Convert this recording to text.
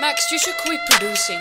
Max, you should quit producing.